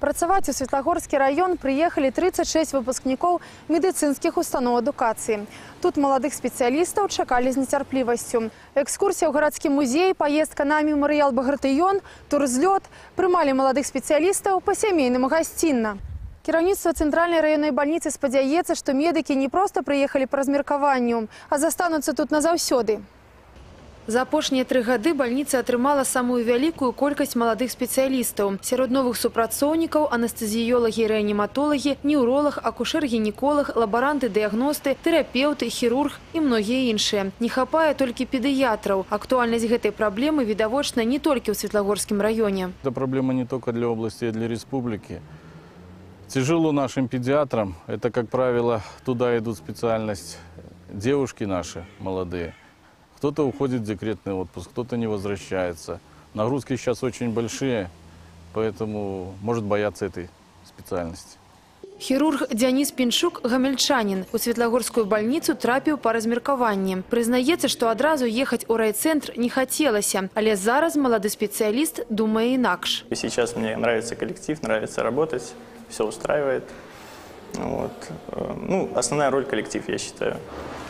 Працаваць у Светлагорскі раён прыехалі 36 выпускнікоў медыцынскіх устаноў адукацыі. Тут маладых спецыялістаў чакалі з нецярплівасцю. Экскурсія ў гарадскі музей, паездка на мемарыял Багратыён, турзлёт прымалі маладых спецыялістаў па-сямейнаму гасцінна. Кіраўніцтва цэнтральнай раённай бальніцы спадзяецца, што медыкі не проста прыехалі па размеркаванню, а застануцца тут назаўсёды. За апошнія тры гады бальніца атрымала самую вялікую колькасць маладых спецыялістаў. Сярод новых супрацоўнікаў анестэзіёлагі, рэаніматолагі, неўролаг, акушэр-гінеколог, лабаранты-дыягносты, тэрапеўты, хірург і многія іншыя. Не хапае толькі педыятраў. Актуальнасць гэтай праблемы відавочна не толькі ў Светлагорскім раёне. Это проблема не только для области, а для республики. Тяжело нашим педиатрам. Это, как правило, туда идут специальность девушки наши молодые. Кто-то уходит в декретный отпуск, кто-то не возвращается. Нагрузки сейчас очень большие, поэтому может бояться этой специальности. Хірург Дзяніс Піншук гамельчанін у Светлагорскую бальніцу трапіў па размеркаванні. Прызнаецца, што адразу ехаць у райцэнтр не хацелася, але зараз малады спецыяліст думае інакш. И сейчас мне нравится коллектив, нравится работать, все устраивает. Вот. Э, Ну, основная роль коллектив, я считаю.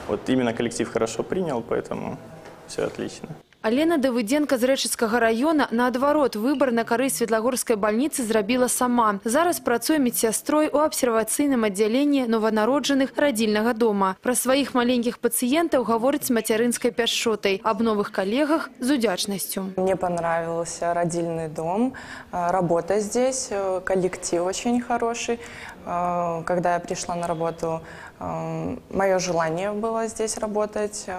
Вот именно коллектив хорошо принял, поэтому все отлично. Алена Давыденко з рэчыцкага раёна наадварот выбар на карысць Светлагорскай бальніцы зрабіла сама. Зараз працуе медсястрой у абсервацыйным аддзяленні нованароджаных радзільнага дома. Пра сваіх маленькіх пацыентаў гаворыць з мацярынскай пяшчотай, аб новых калегах з удзячнасцю. Мне понравился родильный дом, э, работа здесь, э, коллектив очень хороший. Э, Когда я пришла на работу, мое желание было здесь работать.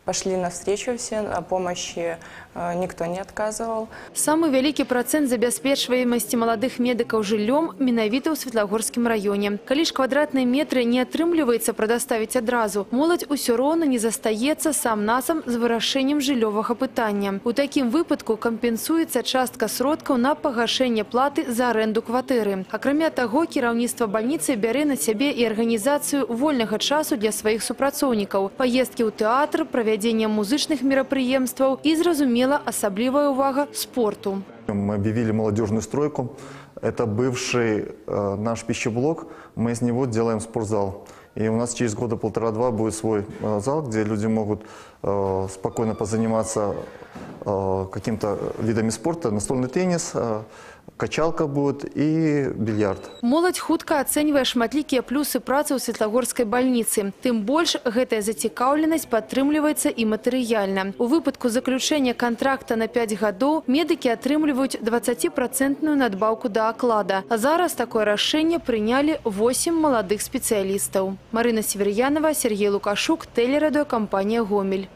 Э, Пошли навстречу все, о помощи э, никто не отказывал. Самы вялікі працэнт забяспечваемасці маладых медыкаў жыллём менавіта ў Светлагорскім раёне. Калі ж квадратныя метры не атрымліваецца прадаставіць адразу, моладзь усё роўна не застаецца сам-насам з вырашэннем жыллёвага пытання. У такім выпадку кампенсуецца частка сродкаў на пагашэнне платы за аренду кватэры. Акрамя таго, кіраўніцтва бальніцы бярэ на сябе і арганізацыю вольнага часу для сваіх супрацоўнікаў, паездкі ў тэатр, правядзенне музычных мерапрыемстваў і, зразумела, асаблівая ўвага спорту. Мы объявили молодежную стройку. Это бывший э, наш пищеблок. Мы из него делаем спортзал. И у нас через года полтора-два будет свой э, зал, где люди могут э, спокойно позаниматься э, каким-то видами спорта. Настольный теннис, э, качалка будет и бильярд. Моладзь хутка ацэньвае шматлікія плюсы працы ў Светлагорскай бальніцы. Тым больш гэтая зацікаўленасць падтрымліваецца і матэрыяльна. У выпадку заключэння кантракта на 5 гадоў медыкі атрымліваюць 20% надбаўку да аклада. А зараз такое рашэнне прынялі 8 маладых спецыялістаў. Марына Северянова, Сергей Лукашук, тэлерадыокампанія «Гомель».